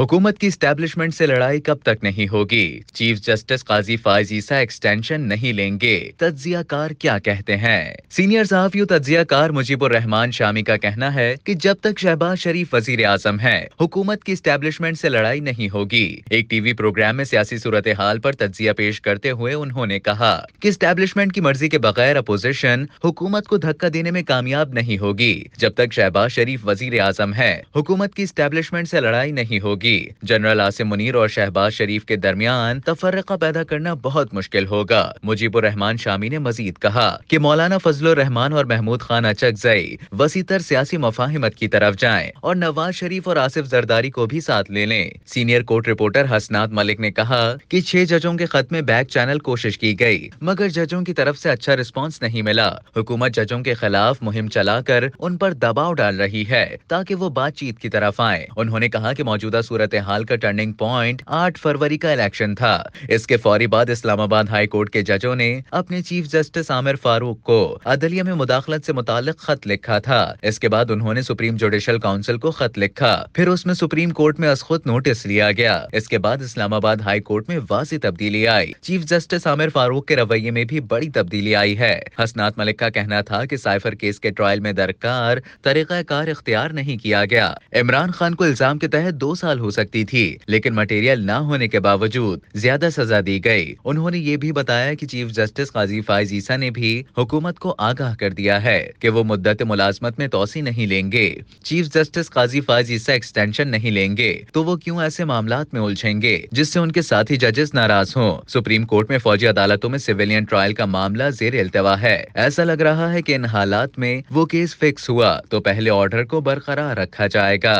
हुकूमत की स्टैब्लिशमेंट से लड़ाई कब तक नहीं होगी? Chief justice Qazi Faez Isa extension नहीं लेंगे। तजियाकार क्या कहते हैं? सीनियर सहाफी तजियाकार मुजीबुर रहमान शामी का कहना है कि जब तक शहबाज शरीफ वज़ीर आज़म है, हुकूमत की स्टैब्लिशमेंट से लड़ाई नहीं होगी। एक टीवी प्रोग्राम में सियासी सूरत हाल पर तजिया पेश करते हुए उन्होंने कहा कि स्टैब्लिशमेंट की मर्ज़ी के बगैर अपोजिशन हुकूमत को धक्का देने में कामयाब नहीं होगी। जब तक शहबाज शरीफ वज़ीर आज़म है, हुकूमत की स्टैब्लिशमेंट से लड़ाई नहीं होगी। होगी जनरल आसिम मुनीर और शहबाज शरीफ के दरमियान तफरका पैदा करना बहुत मुश्किल होगा। मुजीबुर रहमान शामी ने मजीद कहा कि मौलाना फजल रहमान और महमूद खान अचकजई वसीतर सियासी मफाहिमत की तरफ़ जाएँ और नवाज़ शरीफ और आसिफ जरदारी को भी साथ ले लें। Senior court reporter Hasnat Malik ने कहा कि छह जजों के खत में बैक चैनल कोशिश की गई, मगर जजों की तरफ़ से अच्छा रिस्पांस नहीं मिला। हुकूमत जजों के खिलाफ मुहिम चलाकर उन पर दबाव डाल रही है ताकि वो बातचीत की तरफ़ आए। उन्होंने कहा कि मौजूदा सूरत हाल का टर्निंग पॉइंट 8 फरवरी का इलेक्शन था। इसके फौरी बाद इस्लामाबाद हाई कोर्ट के जजों ने अपने चीफ जस्टिस आमिर फारूक को अदलिया में मुदाखलत से मुतालिक खत लिखा था। इसके बाद उन्होंने सुप्रीम जुडिशल काउंसिल को खत लिखा। फिर उसमें सुप्रीम कोर्ट में असखुद नोटिस लिया गया। इसके बाद इस्लामाबाद हाई कोर्ट में वाजी तब्दीली आई। चीफ जस्टिस आमिर फारूक के रवैये में भी बड़ी तब्दीली आई है। हसनात मलिक का कहना था कि साइफर केस के ट्रायल में दरकार तरीक़ाकार इख्तियार नहीं किया गया। इमरान खान को इल्ज़ाम के तहत दो साल हो सकती थी, लेकिन मटेरियल न होने के बावजूद ज़्यादा सजा दी गई। उन्होंने ये भी बताया कि चीफ जस्टिस काजी फायज ईसा ने भी हुकूमत को आगाह कर दिया है कि वो मुद्दत मुलाजमत में तोसी नहीं लेंगे। Chief justice Qazi Faez Isa extension नहीं लेंगे तो वो क्यों ऐसे मामला में उलझेंगे, जिससे उनके साथी जजेस नाराज़ हों? सुप्रीम कोर्ट में फौजी अदालतों में सिविलियन ट्रायल का मामला जेर अल्तवा है। ऐसा लग रहा है की इन हालात में वो केस फिक्स हुआ तो पहले ऑर्डर को बरकरार रखा जाएगा।